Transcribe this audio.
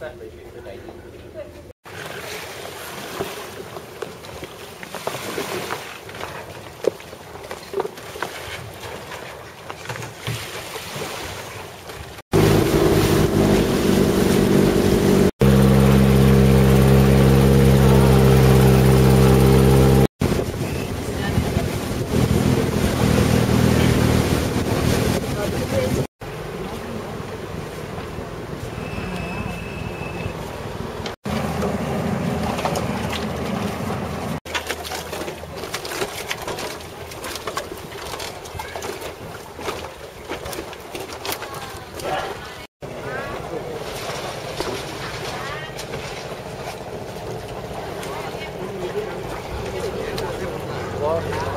that retreat for 19? Hello?